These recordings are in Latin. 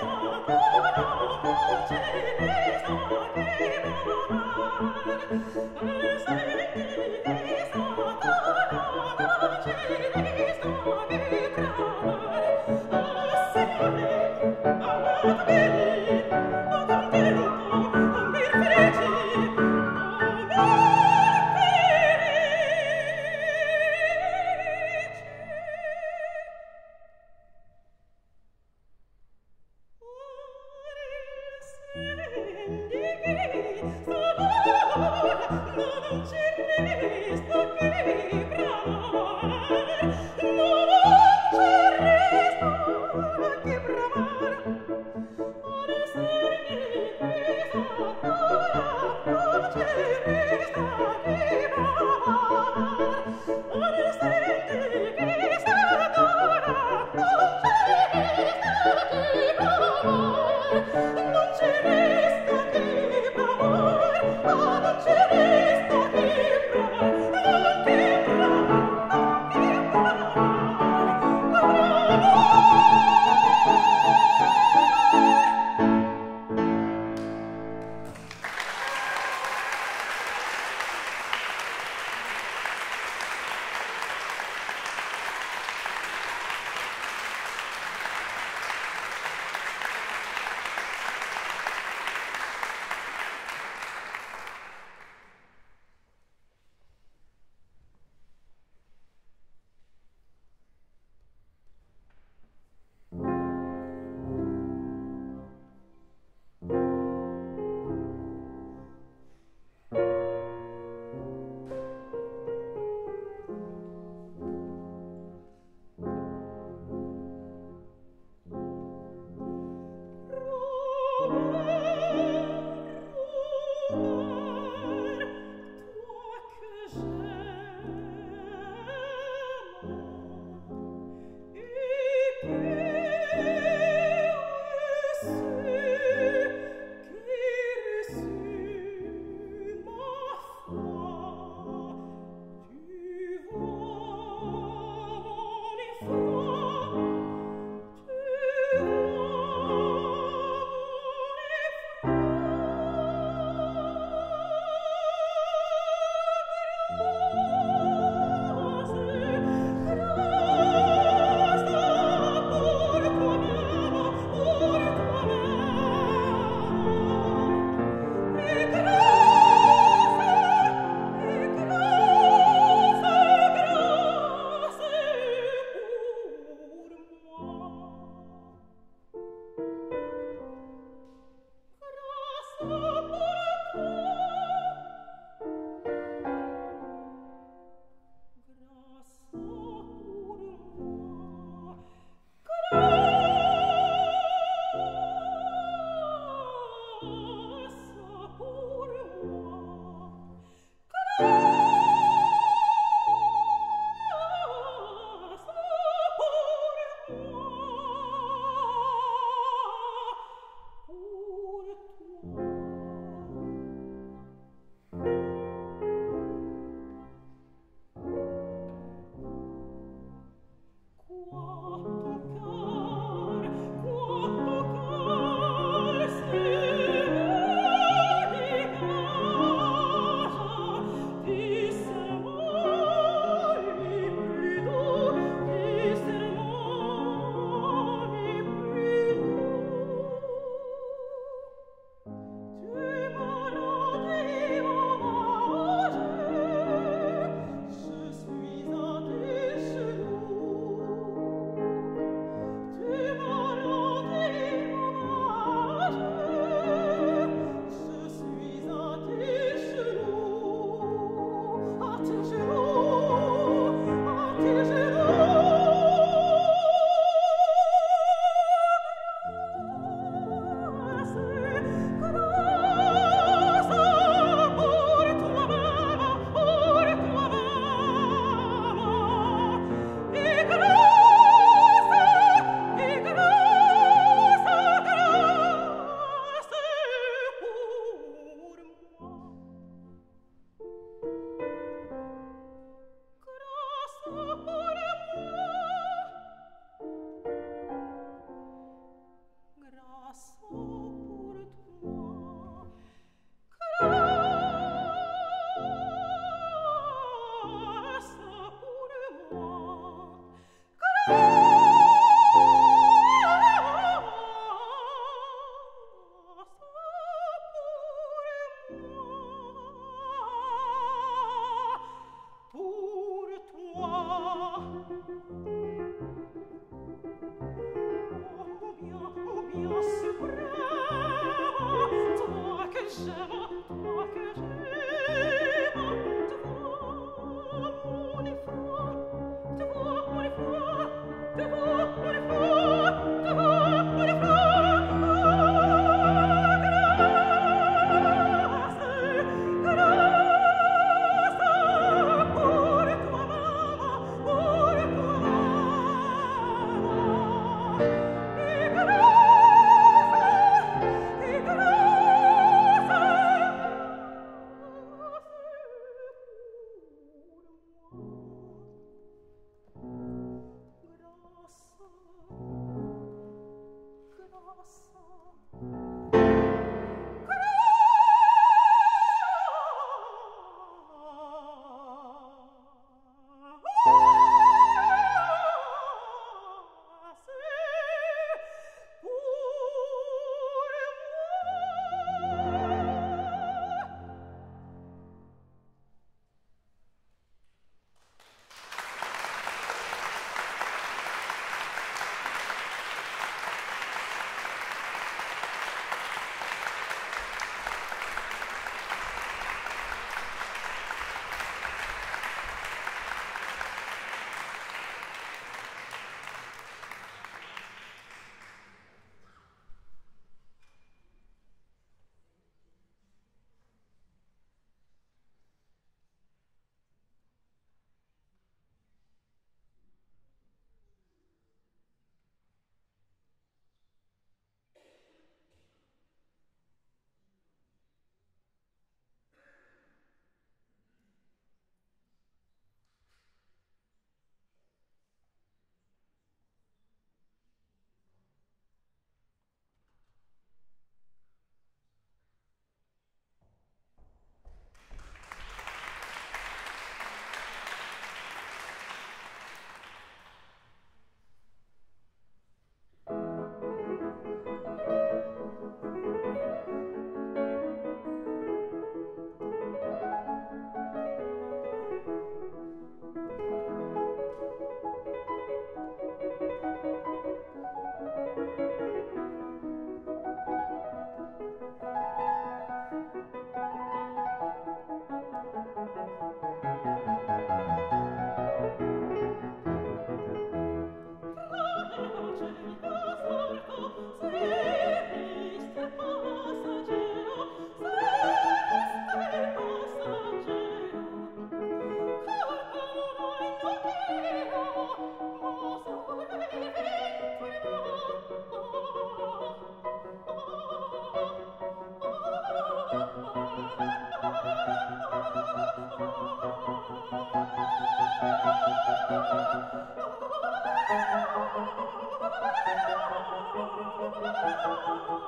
Thank you. Water's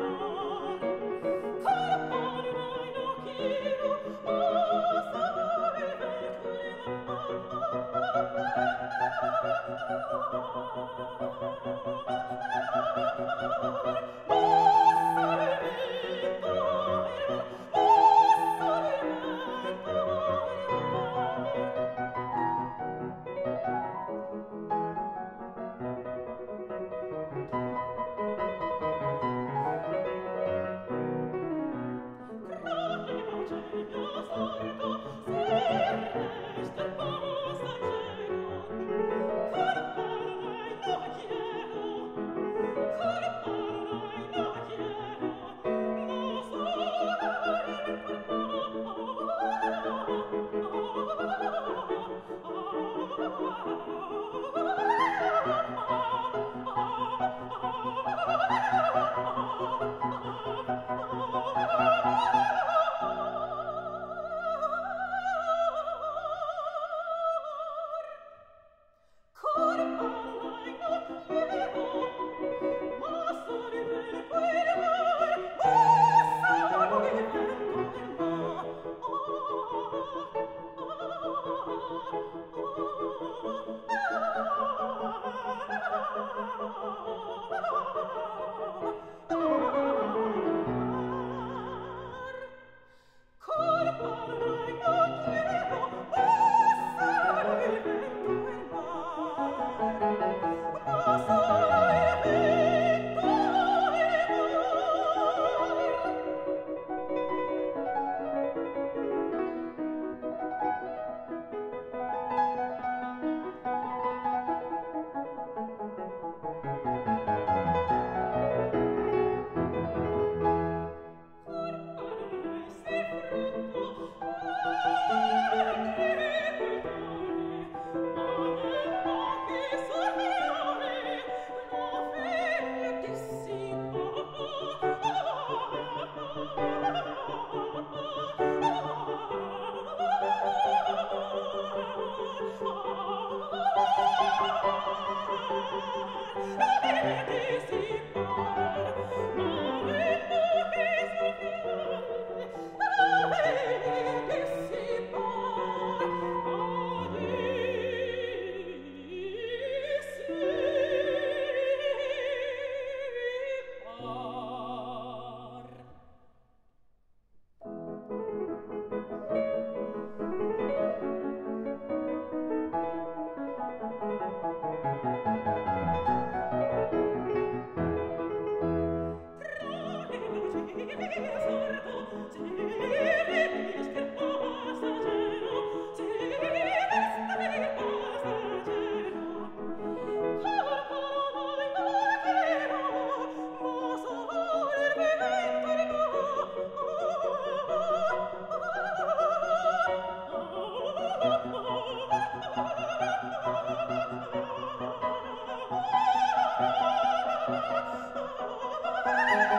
Oh.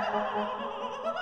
Oh,